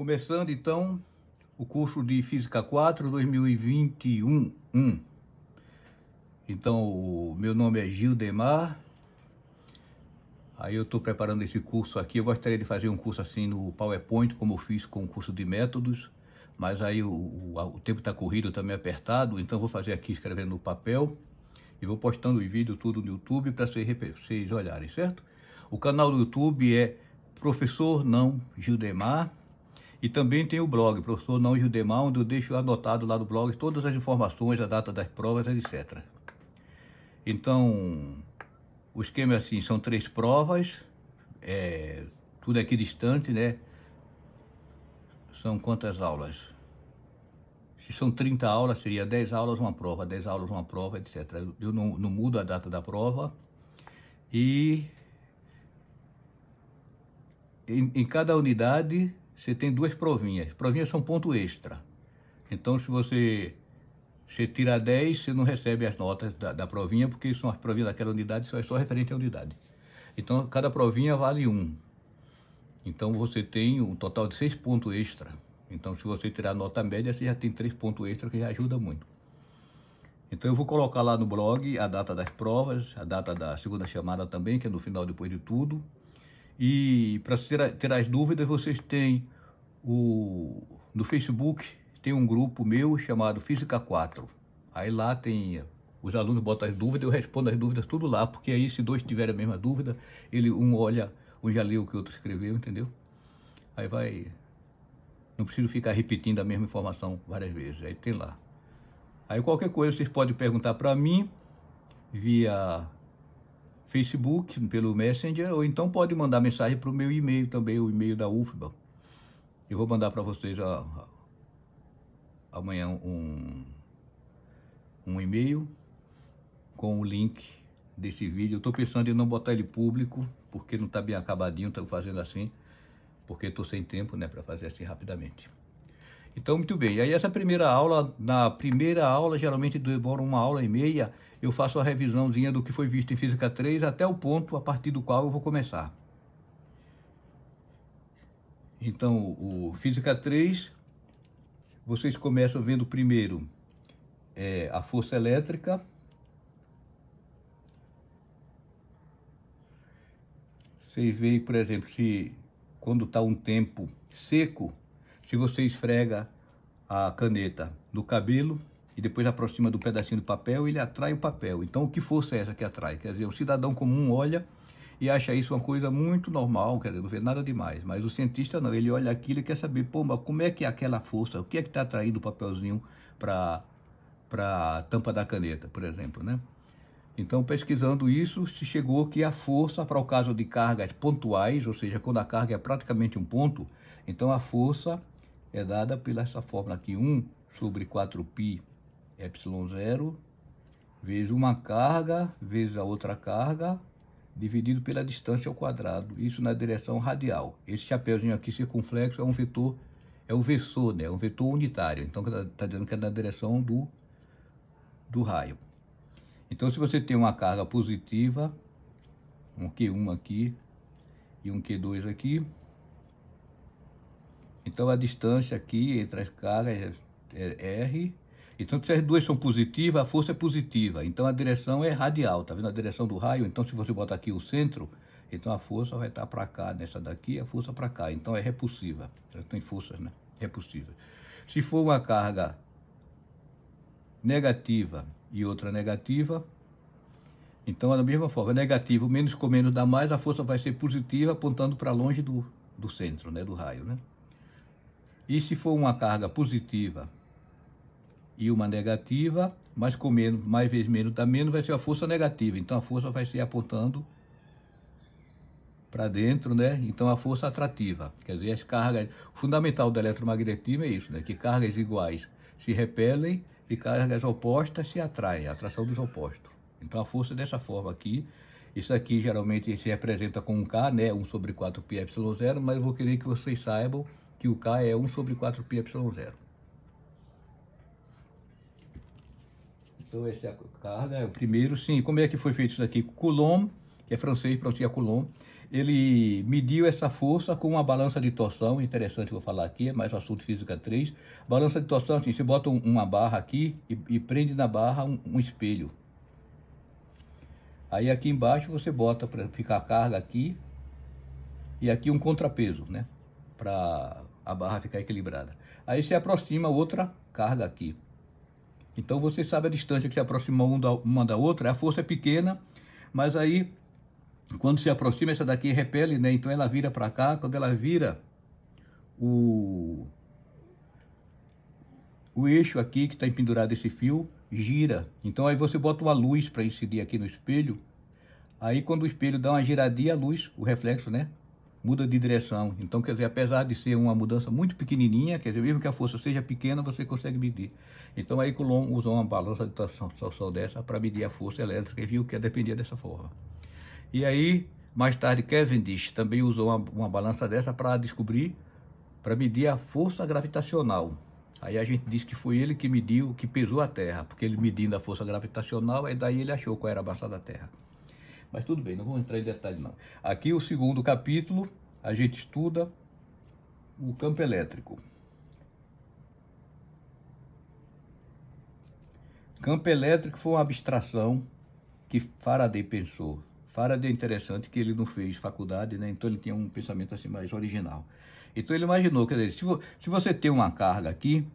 Começando então o curso de Física 4 2021. 1. Então, o meu nome é Gil Demar. Aí eu estou preparando esse curso aqui. Eu gostaria de fazer um curso assim no PowerPoint, como eu fiz com o curso de métodos. Mas aí o, o, o tempo está corrido, também tá apertado. Então, vou fazer aqui escrevendo no papel. E vou postando os vídeos tudo no YouTube para vocês, vocês olharem, certo? O canal do YouTube é Professor Não Gildemar. E também tem o blog, Professor Não Gildemar, onde eu deixo anotado lá no blog todas as informações, a data das provas, etc. Então, o esquema é assim, são três provas, é, tudo aqui distante, né? São quantas aulas? Se são 30 aulas, seria 10 aulas uma prova, 10 aulas uma prova, etc. Eu não, não mudo a data da prova. E em, em cada unidade você tem duas provinhas. Provinhas são ponto extra. Então, se você, você tira 10, você não recebe as notas da, da provinha, porque são as provinhas daquela unidade, só é só referente à unidade. Então, cada provinha vale 1. Um. Então, você tem um total de 6 pontos extra. Então, se você tirar nota média, você já tem três pontos extra que já ajuda muito. Então, eu vou colocar lá no blog a data das provas, a data da segunda chamada também, que é no final depois de tudo. E para ter, ter as dúvidas, vocês têm o no Facebook, tem um grupo meu chamado Física 4. Aí lá tem os alunos botam as dúvidas, eu respondo as dúvidas tudo lá, porque aí se dois tiverem a mesma dúvida, ele um olha, um já leu o que o outro escreveu, entendeu? Aí vai não preciso ficar repetindo a mesma informação várias vezes. Aí tem lá. Aí qualquer coisa vocês podem perguntar para mim via Facebook, pelo Messenger, ou então pode mandar mensagem para o meu e-mail também, o e-mail da UFBA. Eu vou mandar para vocês a, a, amanhã um, um e-mail com o link desse vídeo. Eu estou pensando em não botar ele público, porque não está bem acabadinho, estou fazendo assim porque estou sem tempo né, para fazer assim rapidamente. Então, muito bem. Aí, essa primeira aula, na primeira aula, geralmente demora uma aula e meia, eu faço a revisãozinha do que foi visto em Física 3 até o ponto a partir do qual eu vou começar. Então, o Física 3, vocês começam vendo primeiro é, a força elétrica, vocês veem, por exemplo, se quando está um tempo seco, se você esfrega a caneta no cabelo e depois aproxima do pedacinho de papel, ele atrai o papel. Então, que força é essa que atrai? Quer dizer, o cidadão comum olha e acha isso uma coisa muito normal, quer dizer, não vê nada demais. Mas o cientista não, ele olha aquilo e quer saber, pô, mas como é que é aquela força? O que é que está atraindo o papelzinho para a tampa da caneta, por exemplo, né? Então, pesquisando isso, se chegou que a força, para o caso de cargas pontuais, ou seja, quando a carga é praticamente um ponto, então a força é dada pela essa fórmula aqui, 1 sobre 4π ε0, vezes uma carga, vezes a outra carga, dividido pela distância ao quadrado, isso na direção radial. Esse chapeuzinho aqui circunflexo é um vetor, é um vetor, né? É um vetor unitário, então está tá dizendo que é na direção do, do raio. Então, se você tem uma carga positiva, um Q1 aqui e um Q2 aqui, então a distância aqui entre as cargas é R. Então, se as duas são positivas, a força é positiva. Então, a direção é radial, tá vendo a direção do raio? Então, se você botar aqui o centro, então a força vai estar para cá, nessa daqui, a força para cá. Então, é repulsiva. Tem forças, né? Repulsiva. Se for uma carga negativa e outra negativa. Então, da mesma forma, negativo menos com menos dá mais, a força vai ser positiva apontando para longe do, do centro, né, do raio. Né? E se for uma carga positiva e uma negativa, mais com menos, mais vezes menos dá menos, vai ser a força negativa. Então, a força vai ser apontando para dentro, né? Então, a força atrativa. Quer dizer, as cargas... O fundamental do eletromagnetismo é isso, né? Que cargas iguais se repelem e cargas opostas se atraem, a atração dos opostos. Então a força é dessa forma aqui. Isso aqui geralmente se representa com um K, né? 1 sobre 4 π epsilon 0, mas eu vou querer que vocês saibam que o K é 1 sobre 4 π epsilon 0. Então essa é a carga, é o primeiro, sim. Como é que foi feito isso aqui? Coulomb, que é francês, pronuncia Coulomb. ele mediu essa força com uma balança de torção, interessante vou falar aqui, é mais assunto física 3. Balança de torção, assim, você bota uma barra aqui e, e prende na barra um, um, espelho. Aí aqui embaixo você bota para ficar a carga aqui e aqui um contrapeso, né? Para a barra ficar equilibrada. Aí você aproxima outra carga aqui. Então você sabe a distância que se aproxima uma da outra, a força é pequena, mas aí quando se aproxima, essa daqui repele, né? Então ela vira para cá, quando ela vira o, o eixo aqui que está pendurado esse fio, gira. Então aí você bota uma luz para incidir aqui no espelho. Aí quando o espelho dá uma giradinha, a luz, o reflexo, né? Muda de direção. Então, quer dizer, apesar de ser uma mudança muito pequenininha, quer dizer, mesmo que a força seja pequena, você consegue medir. Então aí Coulomb usou uma balança de torção dessa para medir a força elétrica e viu que ia depender dessa forma. E aí, mais tarde, Cavendish também usou uma, uma balança dessa para descobrir, para medir a força gravitacional. Aí a gente diz que foi ele que mediu, que pesou a Terra, porque ele medindo a força gravitacional, aí daí ele achou qual era a massa da Terra. Mas tudo bem, não vou entrar em detalhe não. Aqui o segundo capítulo, a gente estuda o campo elétrico. Campo elétrico foi uma abstração que Faraday pensou Faraday é interessante que ele não fez faculdade, né? Então ele tinha um pensamento assim mais original. Então ele imaginou, quer dizer, se, vo, se você tem uma carga aqui,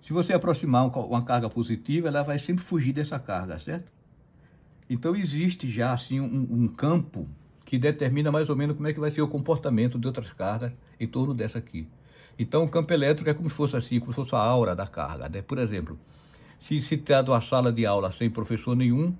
se você aproximar uma carga positiva, ela vai sempre fugir dessa carga, certo? Então existe já assim um, um campo que determina mais ou menos como é que vai ser o comportamento de outras cargas em torno dessa aqui. Então o campo elétrico é como se fosse assim, como se fosse a aura da carga. Né? Por exemplo, se se trata uma sala de aula sem professor nenhum,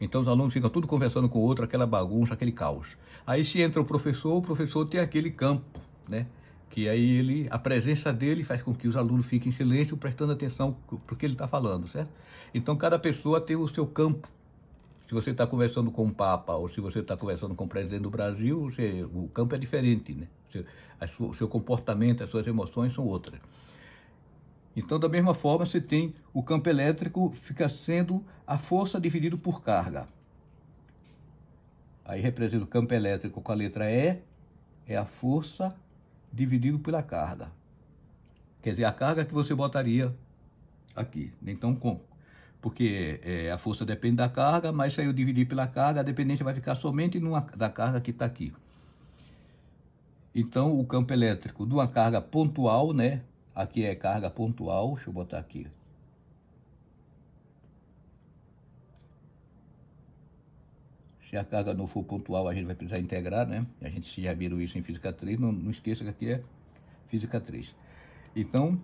então os alunos ficam tudo conversando com o outro, aquela bagunça, aquele caos. Aí se entra o professor, o professor tem aquele campo, né? Que aí ele, a presença dele faz com que os alunos fiquem em silêncio, prestando atenção para o que ele está falando, certo? Então cada pessoa tem o seu campo. Se você está conversando com o Papa ou se você está conversando com o presidente do Brasil, você, o campo é diferente, né? O seu comportamento, as suas emoções são outras. Então, da mesma forma, você tem o campo elétrico fica sendo a força dividido por carga. Aí representa o campo elétrico com a letra E, é a força dividido pela carga. Quer dizer, a carga que você botaria aqui. Então, com, porque é, a força depende da carga, mas se eu dividir pela carga, a dependência vai ficar somente numa, da carga que está aqui. Então, o campo elétrico de uma carga pontual, né, Aqui é carga pontual, deixa eu botar aqui. Se a carga não for pontual, a gente vai precisar integrar, né? A gente já viu isso em Física 3, não, não esqueça que aqui é Física 3. Então,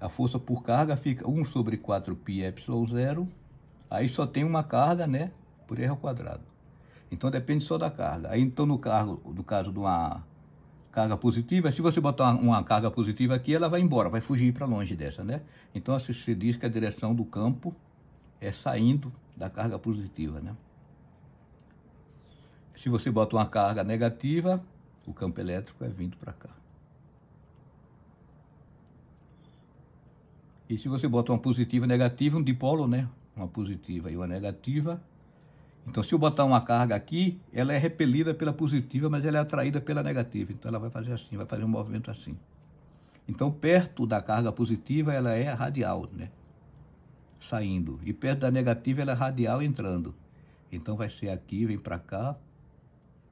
a força por carga fica 1 sobre 4 π epsilon 0. Aí só tem uma carga, né? Por r ao quadrado. Então depende só da carga. Aí então no, cargo, no caso de uma carga positiva, se você botar uma carga positiva aqui, ela vai embora, vai fugir para longe dessa, né? Então, você diz que a direção do campo é saindo da carga positiva, né? Se você bota uma carga negativa, o campo elétrico é vindo para cá. E se você bota uma positiva e negativa, um dipolo, né? Uma positiva e uma negativa, então, se eu botar uma carga aqui, ela é repelida pela positiva, mas ela é atraída pela negativa. Então, ela vai fazer assim, vai fazer um movimento assim. Então, perto da carga positiva, ela é radial, né? Saindo. E perto da negativa, ela é radial entrando. Então, vai ser aqui, vem para cá,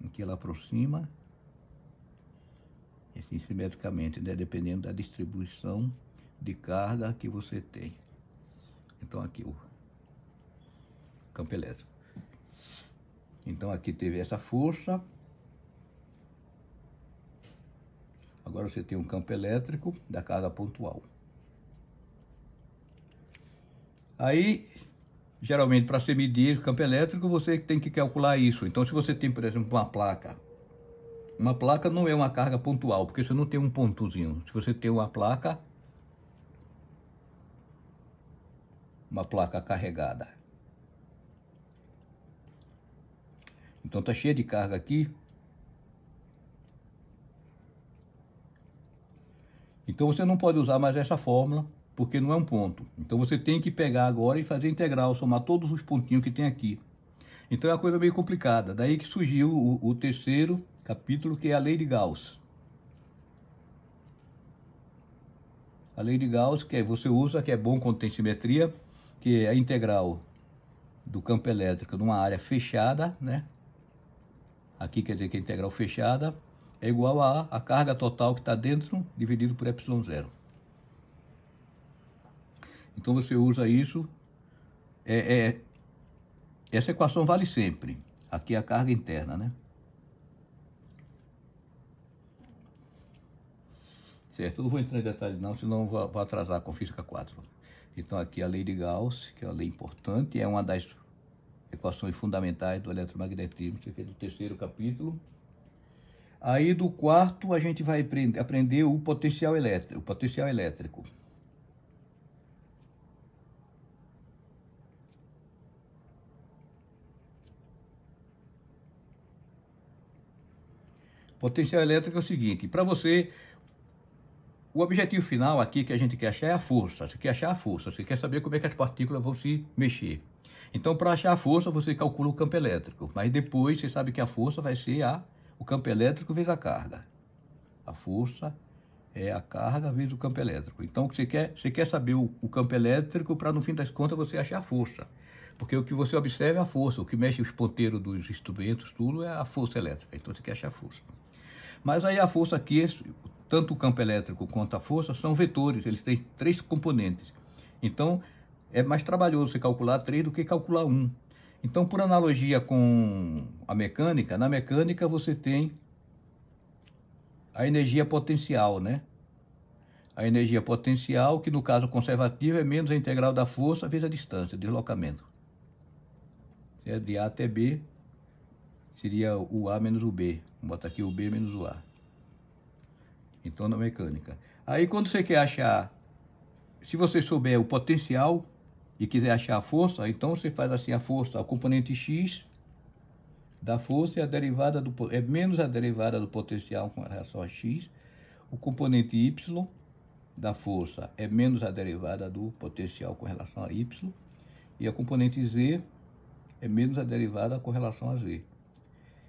aqui ela aproxima, assim, simetricamente, né? Dependendo da distribuição de carga que você tem. Então, aqui o campo elétrico. Então aqui teve essa força. Agora você tem um campo elétrico da carga pontual. Aí, geralmente, para se medir o campo elétrico, você tem que calcular isso. Então, se você tem, por exemplo, uma placa, uma placa não é uma carga pontual, porque você não tem um pontozinho. Se você tem uma placa, uma placa carregada, Então tá cheio de carga aqui. Então você não pode usar mais essa fórmula, porque não é um ponto. Então você tem que pegar agora e fazer integral, somar todos os pontinhos que tem aqui. Então é uma coisa meio complicada. Daí que surgiu o, o terceiro capítulo, que é a lei de Gauss. A lei de Gauss, que é, você usa, que é bom quando tem simetria, que é a integral do campo elétrico numa área fechada, né? Aqui quer dizer que a integral fechada é igual a a carga total que está dentro dividido por ε0. Então você usa isso. É, é, essa equação vale sempre. Aqui é a carga interna, né? Certo, eu não vou entrar em detalhes não, senão vou, vou atrasar com física 4. Então aqui a lei de Gauss, que é uma lei importante, é uma das equações fundamentais do eletromagnetismo, aqui é do terceiro capítulo. Aí do quarto a gente vai aprender o potencial elétrico, o potencial elétrico. Potencial elétrico é o seguinte, para você, o objetivo final aqui que a gente quer achar é a força. Você quer achar a força, você quer saber como é que as partículas vão se mexer. Então, para achar a força, você calcula o campo elétrico, mas depois você sabe que a força vai ser a, o campo elétrico vezes a carga. A força é a carga vezes o campo elétrico. Então, você quer, você quer saber o, o campo elétrico para, no fim das contas, você achar a força. Porque o que você observa é a força, o que mexe os ponteiros dos instrumentos, tudo é a força elétrica. Então, você quer achar a força. Mas aí a força aqui, tanto o campo elétrico quanto a força, são vetores, eles têm três componentes. Então, é mais trabalhoso você calcular três do que calcular um. Então, por analogia com a mecânica, na mecânica você tem a energia potencial, né? A energia potencial, que no caso conservativo é menos a integral da força vezes a distância, deslocamento. É de A até B, seria o A menos o B. Vou botar aqui o B menos o A. Então, mecânica. Aí, quando você quer achar, se você souber o potencial e quiser achar a força, então você faz assim a força, o componente X da força é a derivada do é menos a derivada do potencial com relação a X. O componente Y da força é menos a derivada do potencial com relação a Y. E a componente Z é menos a derivada com relação a Z.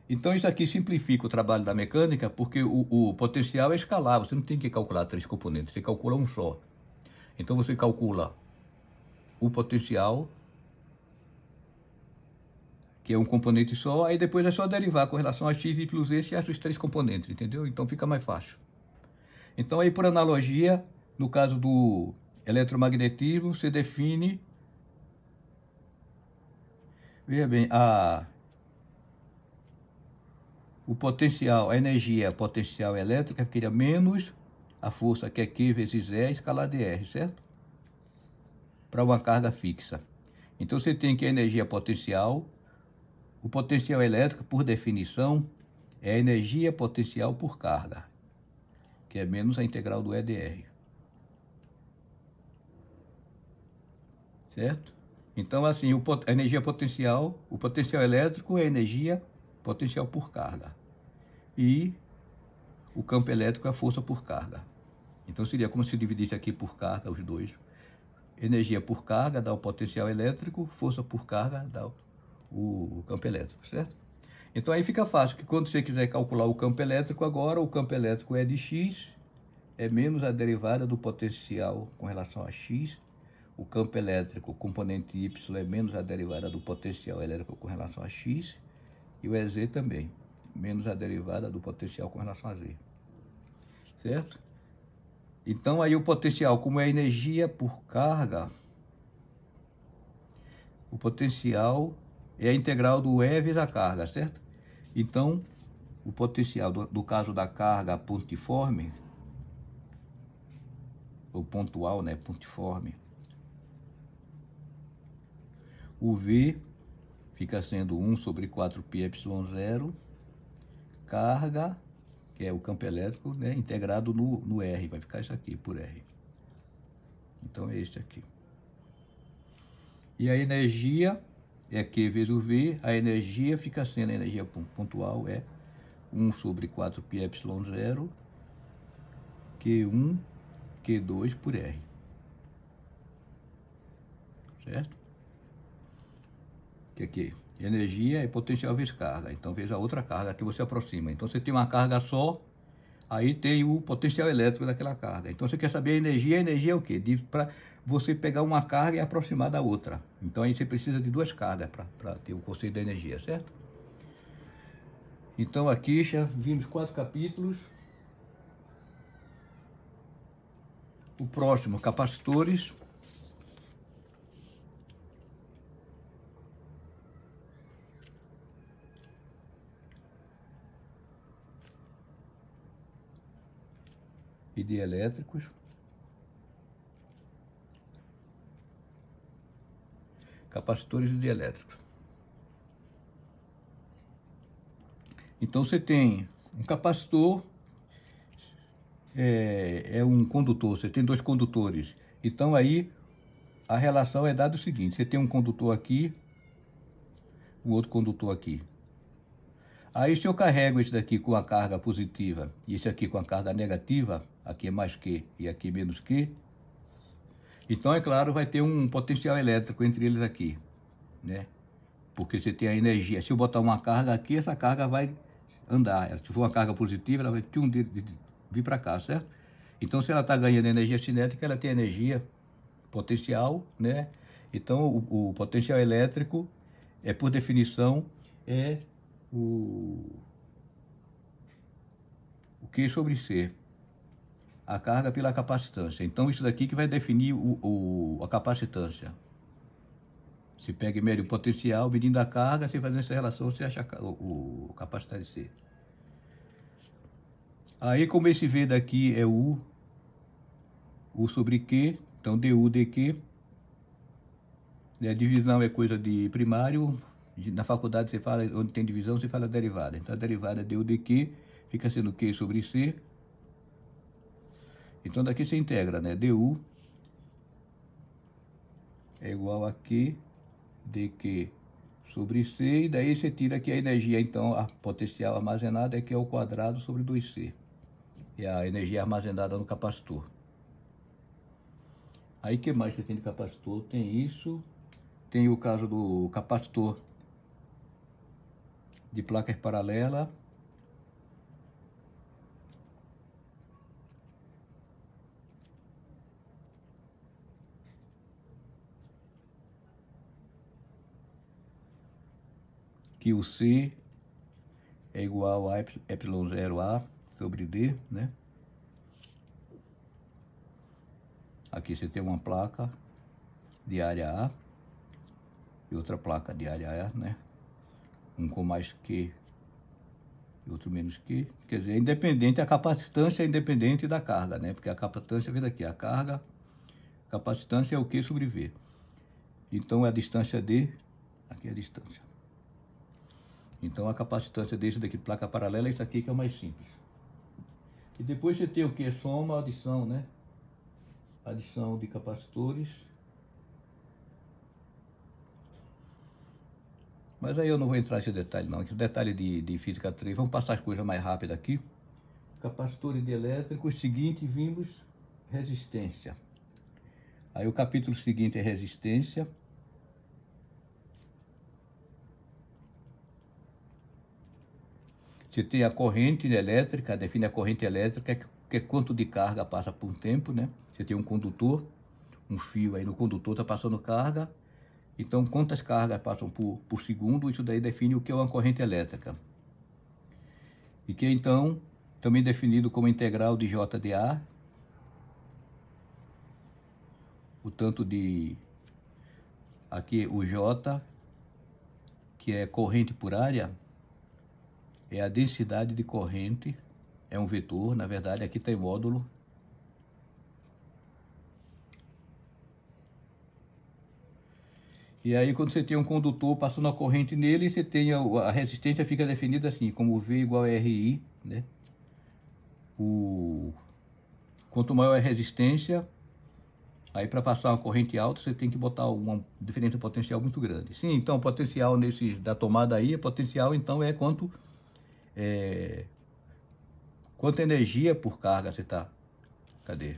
Então isso aqui simplifica o trabalho da mecânica, porque o, o, potencial é escalar, você não tem que calcular três componentes, você calcula um só. Então você calcula o potencial, que é um componente só, aí depois é só derivar com relação a x, y, z, se acha os três componentes, entendeu? Então fica mais fácil. Então aí por analogia, no caso do eletromagnetismo, você define, veja bem, a o potencial, a energia potencial elétrica ficaria menos a força que é Q vezes E escalar de R, certo? Para uma carga fixa. Então você tem que a energia potencial, o potencial elétrico, por definição, é a energia potencial por carga, que é menos a integral do EDR. Certo? Então, assim, a energia potencial, o potencial elétrico é a energia potencial por carga. E o campo elétrico é a força por carga. Então seria como se dividisse aqui por carga os dois. Energia por carga dá o potencial elétrico, força por carga dá o campo elétrico, certo? Então aí fica fácil, que quando você quiser calcular o campo elétrico agora, o campo elétrico é de x, é menos a derivada do potencial com relação a x. O campo elétrico, componente y, é menos a derivada do potencial elétrico com relação a x e o EZ também, menos a derivada do potencial com relação a Z. Certo? Então, aí o potencial, como é energia por carga, o potencial é a integral do E vezes a carga, certo? Então, o potencial, do, do caso da carga pontiforme, ou pontual, né, pontiforme, o V fica sendo 1 sobre 4πε0, carga, que é o campo elétrico, né, integrado no, no R, vai ficar isso aqui, por R. Então é este aqui. E a energia é Q vezes o V, a energia fica sendo, a energia pontual é 1 sobre 4πε0, Q1, Q2 por R. Certo? Que aqui Energia é potencial vezes carga. Então veja a outra carga que você aproxima. Então você tem uma carga só, aí tem o potencial elétrico daquela carga. Então você quer saber a energia, a energia é o quê? Para você pegar uma carga e aproximar da outra. Então aí você precisa de duas cargas para ter o conceito da energia, certo? Então aqui já vimos quatro capítulos. O próximo, capacitores. E dielétricos. Capacitores e dielétricos. Então você tem um capacitor, é, é, um condutor, você tem dois condutores. Então aí a relação é dada o seguinte, você tem um condutor aqui, o outro condutor aqui. Aí se eu carrego esse daqui com a carga positiva e esse aqui com a carga negativa, aqui é mais Q e aqui menos Q. Então, é claro, vai ter um potencial elétrico entre eles aqui, né? Porque você tem a energia. Se eu botar uma carga aqui, essa carga vai andar. Se for uma carga positiva, ela vai tchum, de, de, de, vir para cá, certo? Então, se ela está ganhando energia cinética, ela tem energia potencial, né? Então, o, o potencial elétrico, é por definição, é o, o Q sobre C a carga pela capacitância. Então, isso daqui que vai definir o, o a capacitância. Se pega médio potencial, medindo a carga, você fazendo essa relação, você acha o, o capacidade C. Aí, como esse V daqui é U, U sobre Q, então DU, DQ. Né, divisão é coisa de primário. Na faculdade você fala, onde tem divisão, você fala derivada. Então, a derivada é DU, DQ, fica sendo Q sobre C. Então daqui você integra, né? DU é igual a Q dQ sobre C, e daí você tira aqui a energia, então, a potencial armazenada é que é o quadrado sobre 2C. É a energia armazenada no capacitor. Aí, que mais que tem de capacitor? Tem isso, tem o caso do capacitor de placas paralelas, que o C é igual a ε0A sobre D, né? Aqui você tem uma placa de área A e outra placa de área A, né? Um com mais Q e outro menos Q. Quer dizer, é independente, a capacitância é independente da carga, né? Porque a capacitância vem daqui, a carga, a capacitância é o Q sobre V. Então, é a distância D, aqui é a distância. Então a capacitância desse daqui, placa paralela, é isso aqui que é o mais simples. E depois você tem o que? Soma, adição, né? Adição de capacitores. Mas aí eu não vou entrar nesse detalhe não. Esse detalhe de, de física 3, vamos passar as coisas mais rápidas aqui. Capacitores de elétricos, seguinte, vimos resistência. Aí o capítulo seguinte é resistência. Você tem a corrente elétrica, define a corrente elétrica, que é quanto de carga passa por um tempo, né? Você tem um condutor, um fio aí no condutor está passando carga. Então, quantas cargas passam por, por segundo, isso daí define o que é uma corrente elétrica. E que então, também definido como integral de J de A, o tanto de, aqui o J, que é corrente por área, é a densidade de corrente, é um vetor, na verdade aqui tem módulo. E aí quando você tem um condutor passando a corrente nele, você tem a, a resistência fica definida assim, como V igual a RI, né? O, quanto maior a resistência, Aí para passar uma corrente alta você tem que botar uma diferença potencial muito grande. Sim, então o potencial nesse da tomada aí, potencial então é quanto é, energia por carga você está? Cadê?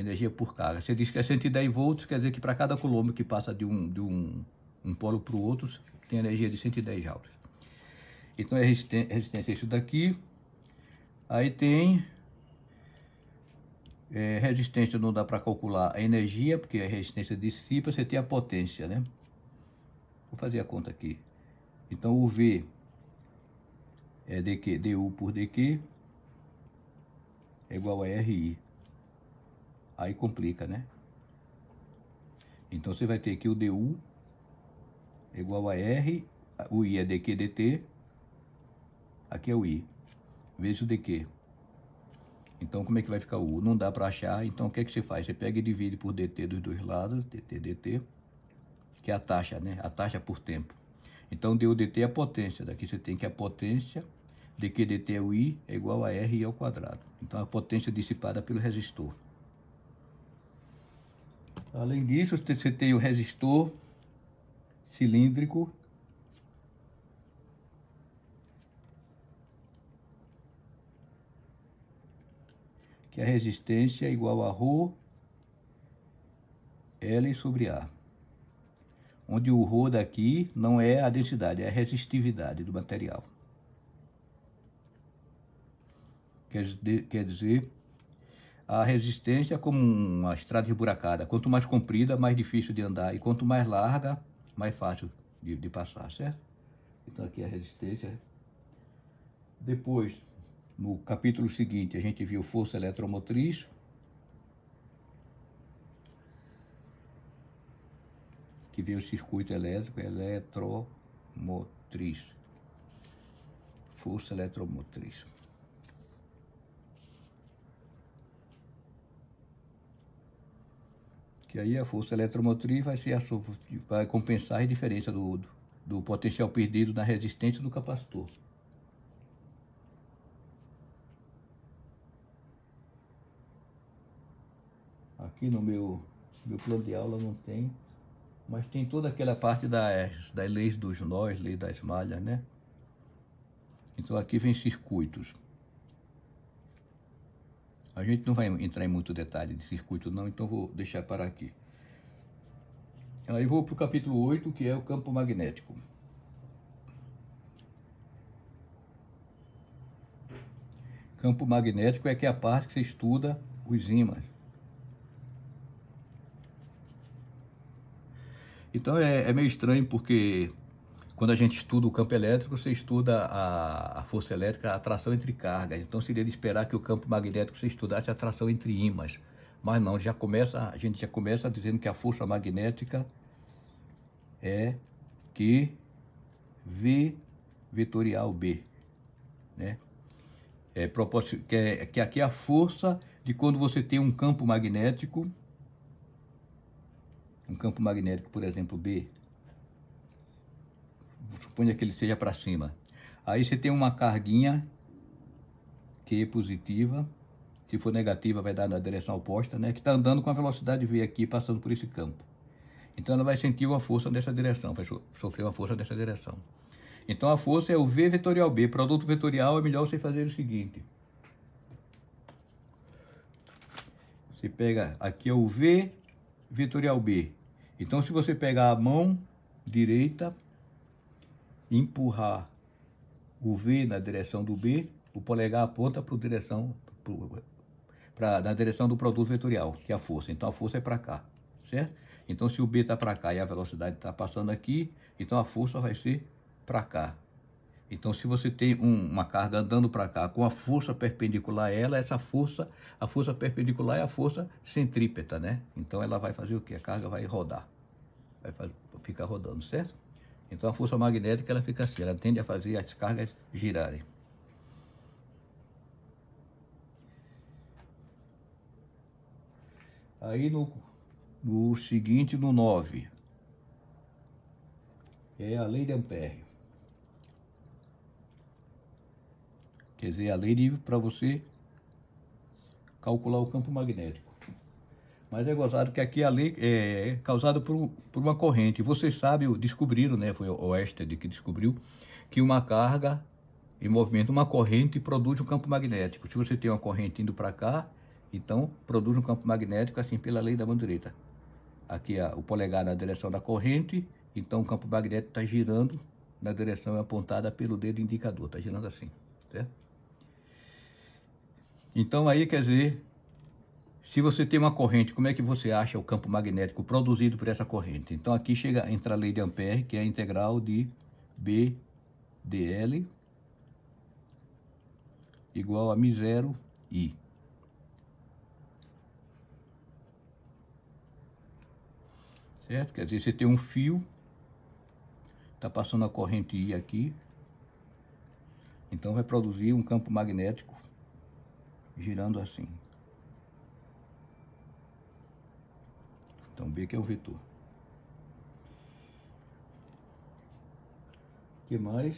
Energia por carga. Você diz que é 110 volts, quer dizer que para cada quilômetro que passa de um, de um um polo para o outro, tem energia de 110 joules. Então é resistência isso daqui. Aí tem é, resistência, não dá para calcular a energia, porque a resistência dissipa, você tem a potência, né? Vou fazer a conta aqui. Então o V é dq, du por dq é igual a RI. Aí complica, né? Então você vai ter que o du igual a R, o I é dq dt, aqui é o I, vezes o dq. Então como é que vai ficar o U? Não dá para achar, então o que é que você faz? Você pega e divide por dt dos dois lados, dt dt, que é a taxa, né? A taxa por tempo. Então du dt é a potência, daqui você tem que a potência dq dt é o I é igual a R ao quadrado. Então a potência dissipada pelo resistor. Além disso, você tem o resistor cilíndrico que a resistência é igual a ρ L sobre A. Onde o ρ daqui não é a densidade, é a resistividade do material. Quer dizer, a resistência é como uma estrada esburacada. Quanto mais comprida, mais difícil de andar. E quanto mais larga, mais fácil de, de passar, certo? Então aqui a resistência. Depois, no capítulo seguinte, a gente viu força eletromotriz. Que veio o circuito elétrico, eletromotriz. Força eletromotriz. Que aí a força eletromotriz vai, ser a, vai compensar a diferença do, do, potencial perdido na resistência do capacitor. Aqui no meu, meu plano de aula não tem, mas tem toda aquela parte das, das leis dos nós, lei das malhas, né? Então aqui vem circuitos. A gente não vai entrar em muito detalhe de circuito não, então vou deixar para aqui. Aí vou para o capítulo 8, que é o campo magnético. Campo magnético é que é a parte que você estuda os ímãs. Então é, é meio estranho porque quando a gente estuda o campo elétrico, você estuda a, a, força elétrica, a atração entre cargas. Então seria de esperar que o campo magnético você estudasse a atração entre ímãs. Mas não, já começa, a gente já começa dizendo que a força magnética é Q V vetorial B, né? É, que, é, que aqui é a força de quando você tem um campo magnético, um campo magnético, por exemplo, B, suponha que ele seja para cima. Aí você tem uma carguinha que é positiva, se for negativa vai dar na direção oposta, né? Que está andando com a velocidade V aqui, passando por esse campo. Então ela vai sentir uma força nessa direção, vai sofrer uma força nessa direção. Então a força é o V vetorial B. Produto vetorial é melhor você fazer o seguinte. Você pega, aqui é o V vetorial B. Então se você pegar a mão direita, empurrar o V na direção do B, o polegar aponta para direção pra, na direção do produto vetorial, que é a força. Então a força é para cá, certo? Então se o B está para cá e a velocidade está passando aqui, então a força vai ser para cá. Então se você tem um, uma carga andando para cá com a força perpendicular a ela, essa força, a força perpendicular é a força centrípeta, né? Então ela vai fazer o que? A carga vai rodar, vai ficar rodando, certo? Então a força magnética ela fica assim, ela tende a fazer as cargas girarem. Aí no, no seguinte, no 9, é a lei de Ampère. Quer dizer, a lei para você calcular o campo magnético. Mas é gozado que aqui a lei é causada por, por uma corrente. Vocês sabem, descobriram, né? Foi o Oersted que descobriu que uma carga em movimento, uma corrente produz um campo magnético. Se você tem uma corrente indo para cá, então produz um campo magnético assim pela lei da mão direita. Aqui a, o polegar na direção da corrente então o campo magnético está girando na direção apontada pelo dedo indicador, está girando assim, certo? Então aí quer dizer, se você tem uma corrente, como é que você acha o campo magnético produzido por essa corrente? Então aqui chega entra a lei de Ampère, que é a integral de B dl igual a μ0 i. Certo? Quer dizer, você tem um fio, está passando a corrente I aqui, então vai produzir um campo magnético girando assim. Então B que é o vetor. Que mais?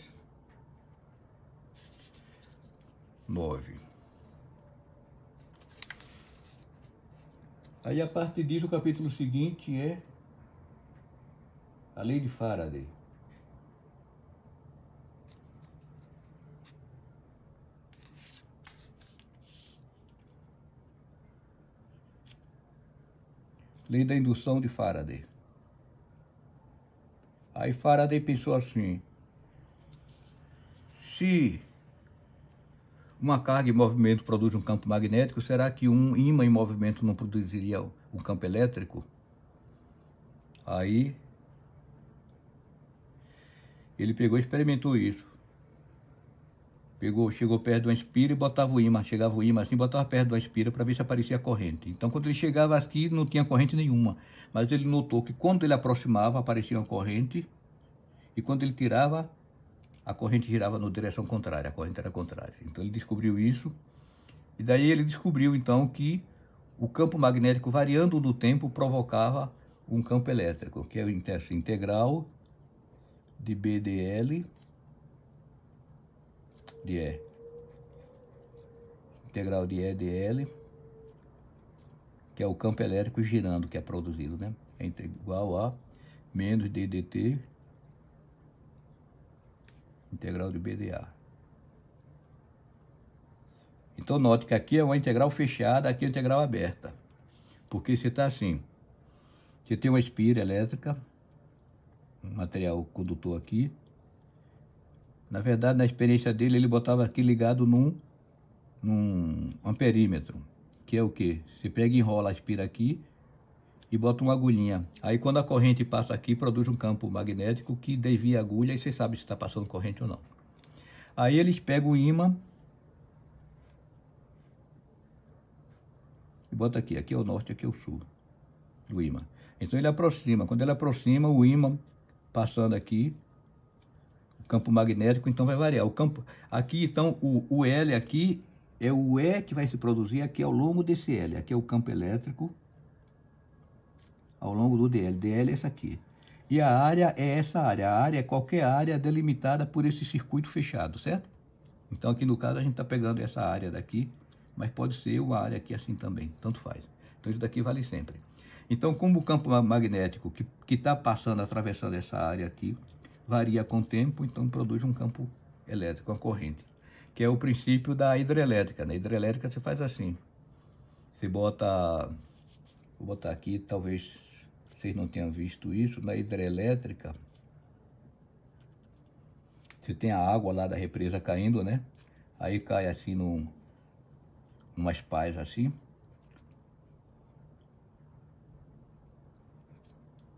Nove. Aí a partir disso o capítulo seguinte é a lei de Faraday. Lei da indução de Faraday. Aí Faraday pensou assim: se uma carga em movimento produz um campo magnético, será que um ímã em movimento não produziria um campo elétrico? Aí ele pegou e experimentou isso. Pegou, chegou perto de uma espira e botava o imã. Chegava o imã assim, botava perto de uma espira para ver se aparecia corrente. Então, quando ele chegava aqui, não tinha corrente nenhuma. Mas ele notou que quando ele aproximava, aparecia uma corrente. E quando ele tirava, a corrente girava na direção contrária. A corrente era contrária. Então, ele descobriu isso. E daí ele descobriu, então, que o campo magnético variando no tempo provocava um campo elétrico, que é o integral de BDL de E. Integral de EDL, que é o campo elétrico girando que é produzido, né? É igual a menos DDT integral de BDA. Então note que aqui é uma integral fechada, aqui é uma integral aberta. Porque você está assim, você tem uma espira elétrica, um material condutor aqui. Na verdade, na experiência dele, ele botava aqui ligado num, num amperímetro, que é o que? Você pega e enrola, aspira aqui e bota uma agulhinha. Aí quando a corrente passa aqui, produz um campo magnético que desvia a agulha e você sabe se está passando corrente ou não. Aí eles pegam o ímã e bota aqui. Aqui é o norte, aqui é o sul do ímã. Então ele aproxima. Quando ele aproxima, o ímã passando aqui, campo magnético, então vai variar. O campo, aqui, então, o, o L aqui é o E que vai se produzir aqui ao longo desse L. Aqui é o campo elétrico ao longo do DL. DL é essa aqui. E a área é essa área. A área é qualquer área delimitada por esse circuito fechado, certo? Então, aqui no caso, a gente está pegando essa área daqui, mas pode ser uma área aqui assim também, tanto faz. Então, isso daqui vale sempre. Então, como o campo magnético que está passando, atravessando essa área aqui, varia com o tempo, então produz um campo elétrico, uma corrente, que é o princípio da hidrelétrica. Na hidrelétrica você faz assim, você bota, vou botar aqui, talvez vocês não tenham visto isso, na hidrelétrica, você tem a água lá da represa caindo, né? Aí cai assim num, umas pás assim,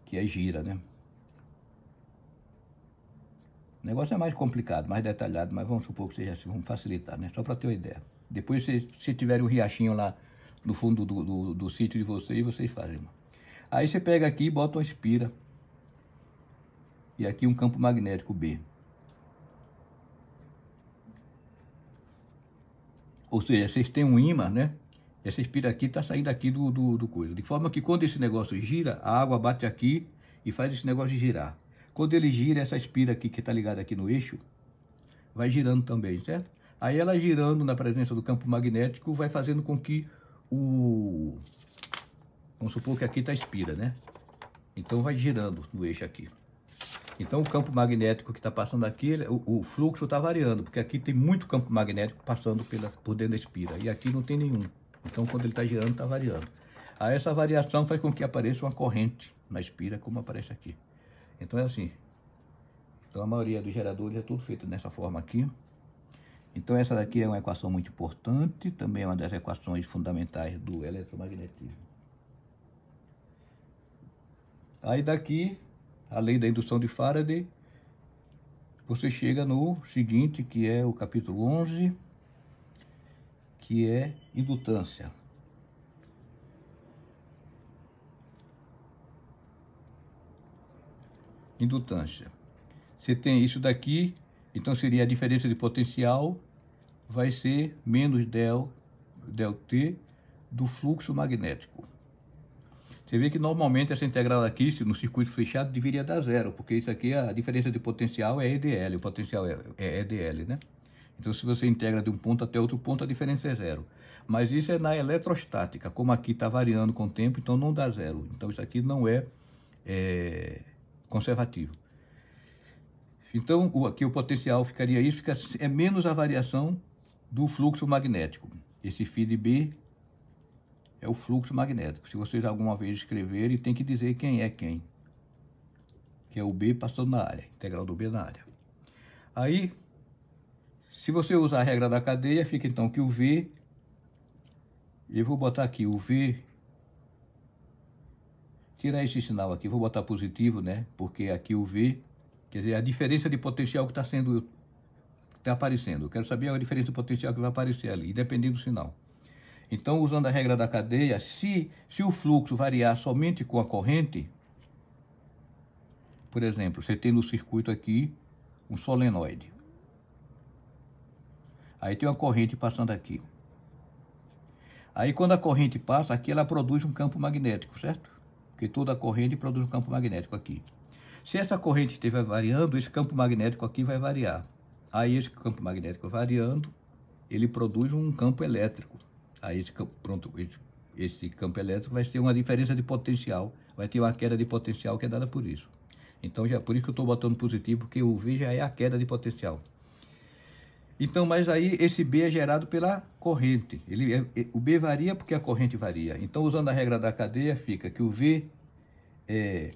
que é gira, né? O negócio é mais complicado, mais detalhado, mas vamos supor que seja assim, vamos facilitar, né? Só para ter uma ideia. Depois, se, se tiver um riachinho lá no fundo do, do, do sítio de vocês, vocês fazem. Aí você pega aqui e bota uma espira. E aqui um campo magnético B. Ou seja, vocês têm um ímã, né? Essa espira aqui está saindo aqui do, do, do, coisa. De forma que quando esse negócio gira, a água bate aqui e faz esse negócio girar. Quando ele gira, essa espira aqui que está ligada aqui no eixo, vai girando também, certo? Aí ela girando na presença do campo magnético vai fazendo com que o... Vamos supor que aqui está a espira, né? Então vai girando no eixo aqui. Então o campo magnético que está passando aqui, o, o fluxo está variando, porque aqui tem muito campo magnético passando pela, por dentro da espira, e aqui não tem nenhum. Então, quando ele está girando, está variando. Aí, essa variação faz com que apareça uma corrente na espira, como aparece aqui. Então é assim. Então a maioria dos geradores é tudo feito dessa forma aqui. Então essa daqui é uma equação muito importante, também é uma das equações fundamentais do eletromagnetismo. Aí daqui, a lei da indução de Faraday, você chega no seguinte, que é o capítulo 11, que é indutância. Indutância. Você tem isso daqui, então seria a diferença de potencial vai ser menos del, del T do fluxo magnético. Você vê que normalmente essa integral aqui, no circuito fechado, deveria dar zero, porque isso aqui, a diferença de potencial é EDL, o potencial é, é EDL, né? Então, se você integra de um ponto até outro ponto, a diferença é zero. Mas isso é na eletrostática, como aqui está variando com o tempo, então não dá zero. Então, isso aqui não é, é conservativo. Então, o, aqui o potencial ficaria isso, fica, é menos a variação do fluxo magnético. Esse de B é o fluxo magnético. Se vocês alguma vez escreverem, tem que dizer quem é quem. Que é o B passando na área, integral do B na área. Aí, se você usar a regra da cadeia, fica então que o V, eu vou botar aqui o V, tirar esse sinal aqui, vou botar positivo, né? Porque aqui o V, quer dizer, a diferença de potencial que está sendo está aparecendo. Eu quero saber a diferença potencial que vai aparecer ali, dependendo do sinal. Então, usando a regra da cadeia, se, se o fluxo variar somente com a corrente, por exemplo, você tem no circuito aqui um solenoide. Aí tem uma corrente passando aqui. Aí quando a corrente passa, aqui ela produz um campo magnético, certo? Porque toda corrente produz um campo magnético aqui. Se essa corrente estiver variando, esse campo magnético aqui vai variar. Aí esse campo magnético variando, ele produz um campo elétrico. Aí esse campo, pronto, esse, esse campo elétrico vai ter uma diferença de potencial, vai ter uma queda de potencial que é dada por isso. Então, já por isso que eu estou botando positivo, porque o V já é a queda de potencial. Então, mas aí esse B é gerado pela corrente. Ele é, o B varia porque a corrente varia. Então, usando a regra da cadeia, fica que o V é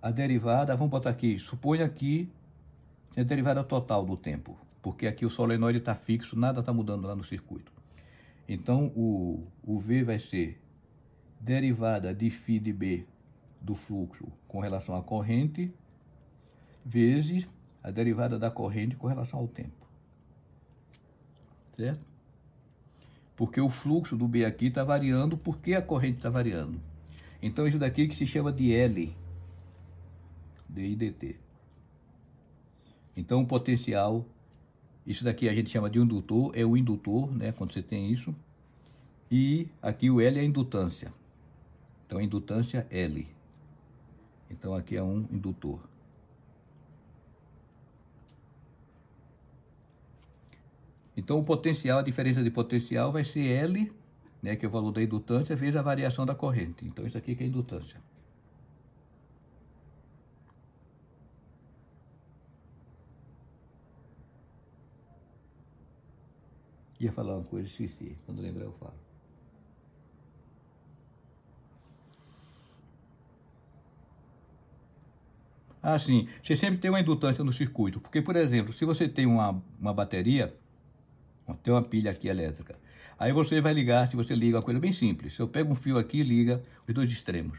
a derivada, vamos botar aqui, suponha aqui é a derivada total do tempo, porque aqui o solenoide está fixo, nada está mudando lá no circuito. Então, o, o V vai ser derivada de φ de B do fluxo com relação à corrente, vezes a derivada da corrente com relação ao tempo. Certo? Porque o fluxo do B aqui está variando, porque a corrente está variando. Então, isso daqui que se chama de L, dI dt. Então, o potencial, isso daqui a gente chama de indutor, é o indutor, né, quando você tem isso. E aqui o L é a indutância. Então, a indutância L. Então, aqui é um indutor. Então, o potencial, a diferença de potencial vai ser L, né, que é o valor da indutância, vezes a variação da corrente. Então, isso aqui que é a indutância. Ia falar uma coisa, esqueci. Quando lembrar eu falo. Ah, sim. Você sempre tem uma indutância no circuito. Porque, por exemplo, se você tem uma, uma bateria, tem uma pilha aqui elétrica, aí você vai ligar, se você liga uma coisa bem simples. Eu pego um fio aqui e liga os dois extremos.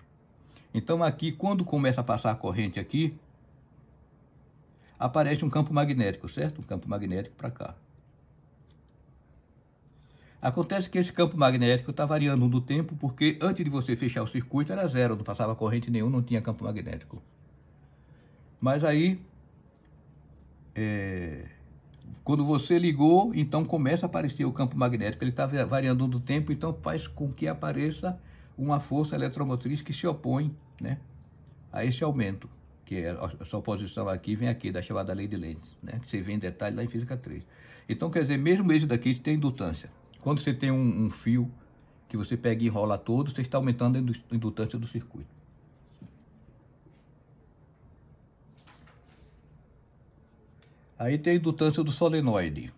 Então aqui, quando começa a passar a corrente aqui, aparece um campo magnético, certo? Um campo magnético para cá. Acontece que esse campo magnético está variando no tempo, porque antes de você fechar o circuito era zero, não passava corrente nenhum, não tinha campo magnético. Mas aí, é, quando você ligou, então começa a aparecer o campo magnético. Ele está variando no tempo, então faz com que apareça uma força eletromotriz que se opõe né, a esse aumento. Que é a sua posição aqui vem aqui, da chamada lei de Lenz, né, que você vê em detalhe lá em Física 3. Então, quer dizer, mesmo esse daqui tem indutância. Quando você tem um, um fio que você pega e enrola todo, você está aumentando a indutância do circuito. Aí tem a indutância do solenoide.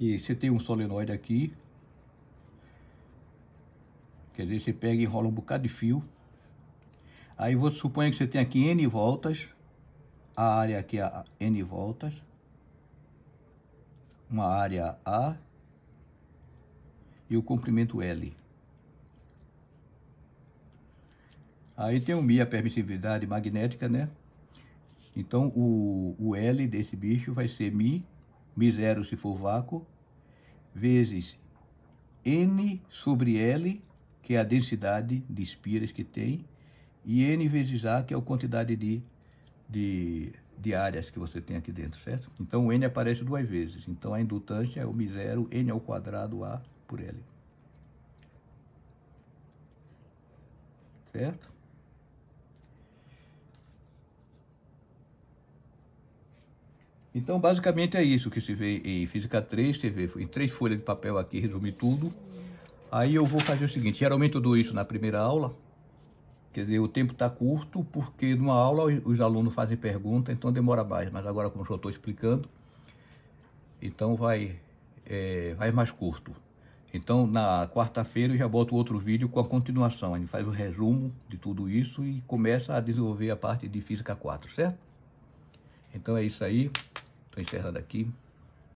que você tem um solenoide aqui. Quer dizer, você pega e enrola um bocado de fio. Aí você supõe que você tem aqui N voltas. A área aqui é N voltas. Uma área A. E o comprimento L. Aí tem o Mi, a permissividade magnética, né? Então o, o L desse bicho vai ser Mi, Mi zero se for vácuo, vezes N sobre L, que é a densidade de espiras que tem, e N vezes A, que é a quantidade de, de, de áreas que você tem aqui dentro, certo? Então o N aparece duas vezes. Então a indutância é o Mi zero, N ao quadrado A por L. Certo? Então, basicamente é isso que se vê em Física 3, você vê em três folhas de papel aqui, resumir tudo. Aí eu vou fazer o seguinte, geralmente eu dou isso na primeira aula, quer dizer, o tempo está curto, porque numa aula os alunos fazem pergunta, então demora mais, mas agora como eu estou explicando, então vai, é, vai mais curto. Então, na quarta-feira eu já boto outro vídeo com a continuação, a gente faz o resumo de tudo isso e começa a desenvolver a parte de Física 4, certo? Então é isso aí. Estou encerrando aqui.